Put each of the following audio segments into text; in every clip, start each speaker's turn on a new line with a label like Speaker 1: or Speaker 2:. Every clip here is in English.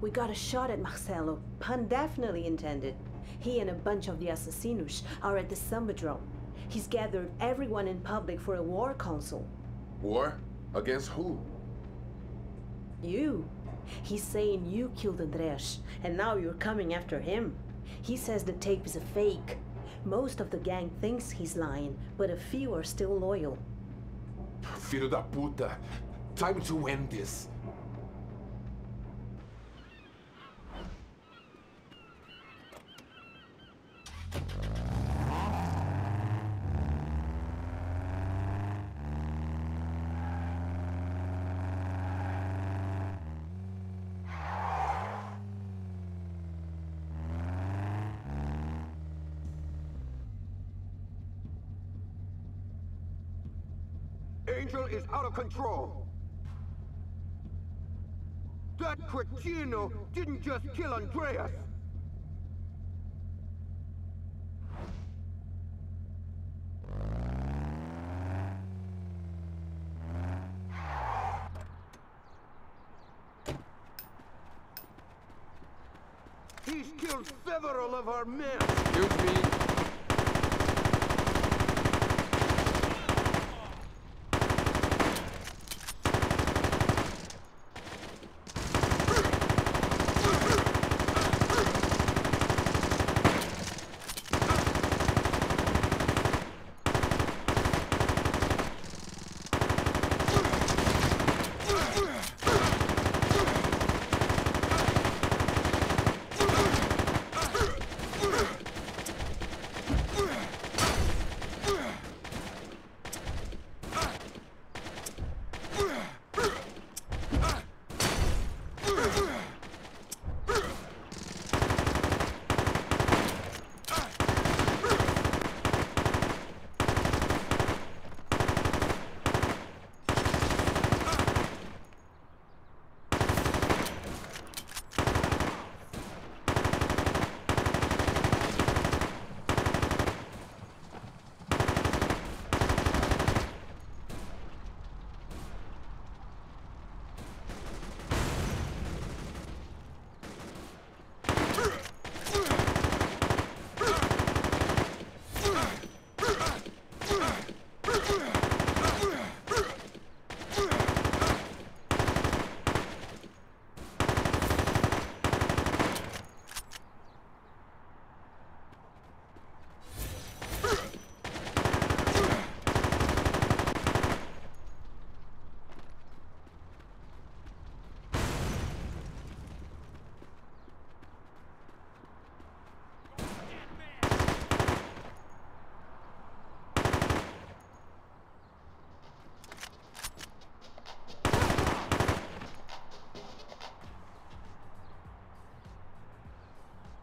Speaker 1: We got a shot at Marcelo. Pun definitely intended. He and a bunch of the assassinos are at the Sambadrome. He's gathered everyone in public for a war council.
Speaker 2: War? Against who?
Speaker 1: You. He's saying you killed Andres, and now you're coming after him. He says the tape is a fake. Most of the gang thinks he's lying, but a few are still loyal.
Speaker 2: Filho da puta. Time to end this.
Speaker 3: Angel is out of control. That cretino didn't just kill Andreas. He's killed several of our men.
Speaker 2: Excuse me.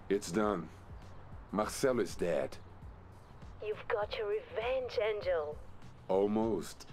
Speaker 2: It's done. Marcel is dead.
Speaker 1: You've got your revenge, Angel.
Speaker 2: Almost.